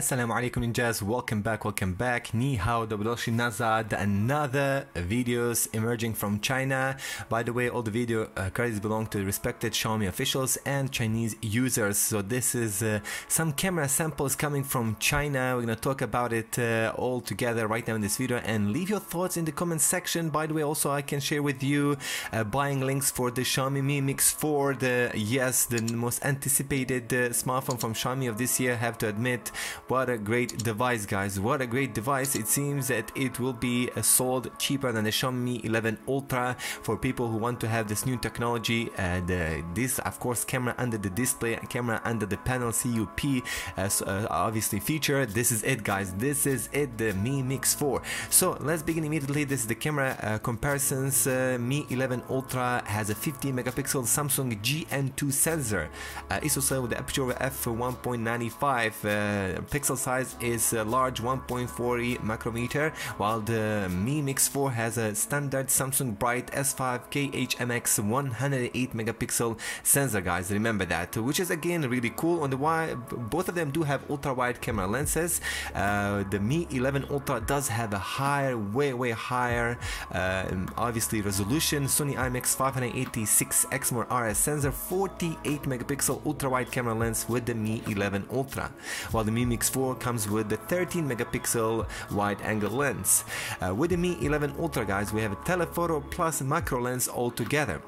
Assalamu alaikum ninjas, welcome back, welcome back. Ni hao dobrodoshli nazad. Another videos emerging from China. By the way, all the video uh, credits belong to respected Xiaomi officials and Chinese users. So this is uh, some camera samples coming from China. We're gonna talk about it uh, all together right now in this video and leave your thoughts in the comment section. By the way, also I can share with you uh, buying links for the Xiaomi Mi Mix 4, the yes, the most anticipated uh, smartphone from Xiaomi of this year. Have to admit what a great device, guys. What a great device. It seems that it will be uh, sold cheaper than the Xiaomi 11 Ultra for people who want to have this new technology. And uh, this, of course, camera under the display, camera under the panel, CUP, as uh, obviously feature. This is it, guys. This is it, the Mi Mix 4. So let's begin immediately. This is the camera uh, comparisons. Uh, Mi 11 Ultra has a 50 megapixel Samsung GN2 sensor. Uh, ISO with the aperture of f1.95 pixel size is a large 1.40 micrometer while the Mi Mix 4 has a standard Samsung Bright S5 KHMX 108 megapixel sensor guys. Remember that which is again really cool. On the wide both of them do have ultra wide camera lenses. Uh, the Mi 11 Ultra does have a higher way way higher uh, obviously resolution. Sony IMX 586 Exmor RS sensor 48 megapixel ultra wide camera lens with the Mi 11 Ultra while the Mi Mix 4 comes with the 13 megapixel wide angle lens. Uh, with the Mi 11 Ultra guys we have a telephoto plus macro lens all together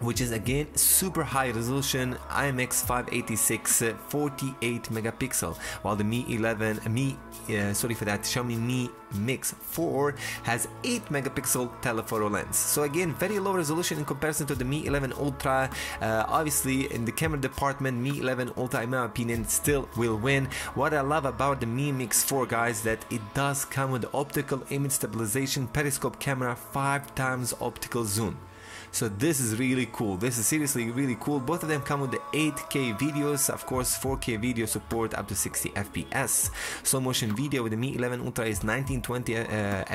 which is again super high resolution IMX 586 uh, 48 megapixel while the Mi 11 Mi uh, sorry for that Xiaomi Mi Mix 4 has 8 megapixel telephoto lens. So again very low resolution in comparison to the Mi 11 Ultra. Uh, obviously in the camera department Mi 11 Ultra in my opinion still will win. What I love about the Mi Mix 4 guys that it does come with optical image stabilization periscope camera 5 times optical zoom so this is really cool. This is seriously really cool. Both of them come with the 8k videos. Of course 4k video support up to 60 fps slow motion video with the Mi 11 Ultra is 1920 uh,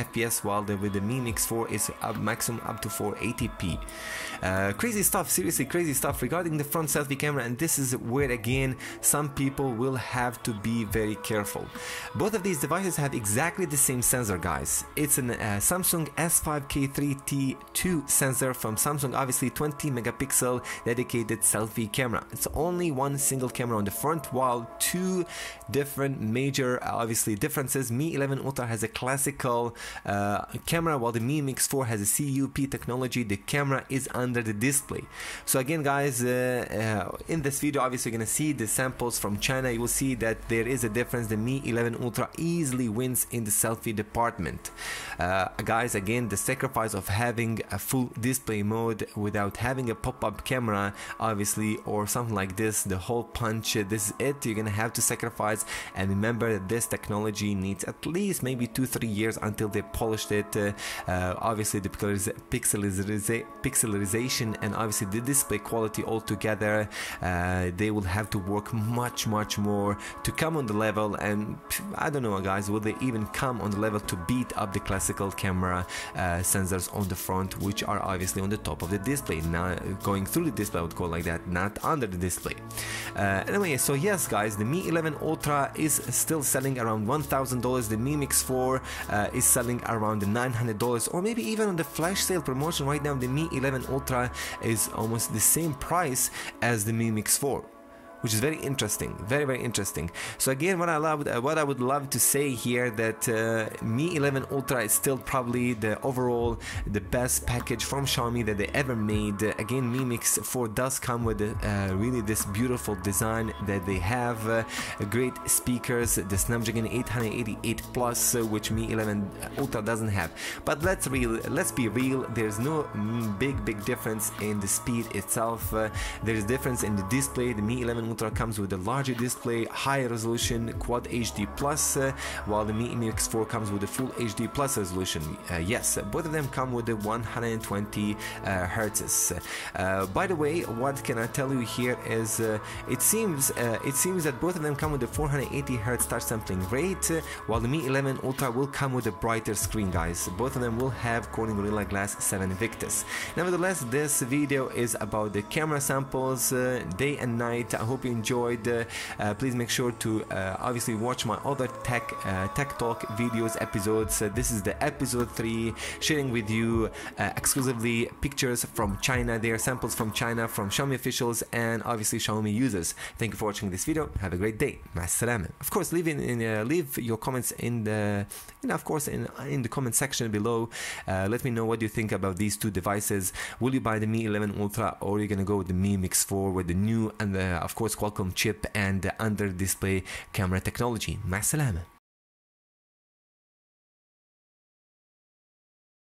fps while the, with the Mi Mix 4 is up maximum up to 480p uh, crazy stuff seriously crazy stuff regarding the front selfie camera and this is where again some people will have to be very careful. Both of these devices have exactly the same sensor guys. It's a uh, Samsung S5K3T2 sensor from Samsung Samsung obviously 20 megapixel dedicated selfie camera. It's only one single camera on the front while two different major obviously differences. Mi 11 Ultra has a classical uh, camera while the Mi Mix 4 has a CUP technology. The camera is under the display. So again guys uh, uh, in this video obviously you're gonna see the samples from China. You will see that there is a difference. The Mi 11 Ultra easily wins in the selfie department. Uh, guys again the sacrifice of having a full display mode mode without having a pop-up camera obviously or something like this the whole punch this is it. You're gonna have to sacrifice. And remember that this technology needs at least maybe two three years until they polished it. Uh, obviously the pixelization and obviously the display quality altogether uh, they will have to work much much more to come on the level. And I don't know guys will they even come on the level to beat up the classical camera uh, sensors on the front which are obviously on the top of the display not going through the display I would call like that not under the display. Uh, anyway so yes guys the Mi 11 Ultra is still selling around $1,000 the Mi Mix 4 uh, is selling around $900 or maybe even on the flash sale promotion right now the Mi 11 Ultra is almost the same price as the Mi Mix 4 which is very interesting very very interesting. So again what I love uh, what I would love to say here that uh, Mi 11 Ultra is still probably the overall the best package from Xiaomi that they ever made. Uh, again Mi Mix 4 does come with uh, really this beautiful design that they have uh, great speakers the Snapdragon 888 Plus uh, which Mi 11 Ultra doesn't have. But let's real let's be real there's no mm, big big difference in the speed itself there's difference in the display. The Mi 11 Ultra comes with a larger display, high resolution Quad HD Plus, uh, while the Mi Mix 4 comes with a Full HD Plus resolution. Uh, yes, both of them come with the 120 uh, hertz. Uh, by the way, what can I tell you here is uh, it seems uh, it seems that both of them come with the 480 hertz touch sampling rate, while the Mi 11 Ultra will come with a brighter screen, guys. Both of them will have Corning Gorilla Glass 7 Victus. Nevertheless, this video is about the camera samples day and night. I hope hope you enjoyed. Uh, uh, please make sure to uh, obviously watch my other tech tech talk videos episodes. This is the episode three, sharing with you exclusively pictures from China. They are samples from China, from Xiaomi officials, and obviously Xiaomi users. Thank you for watching this video. Have a great day. Masalam. Of course, leave in, in leave your comments in the, know, of course, in in the comment section below. let me know what you think about these two devices. Will you buy the Mi 11 Ultra or are you gonna go with the Mi Mix 4 with the new and the, of course Qualcomm chip and the under display camera technology? مع السلامة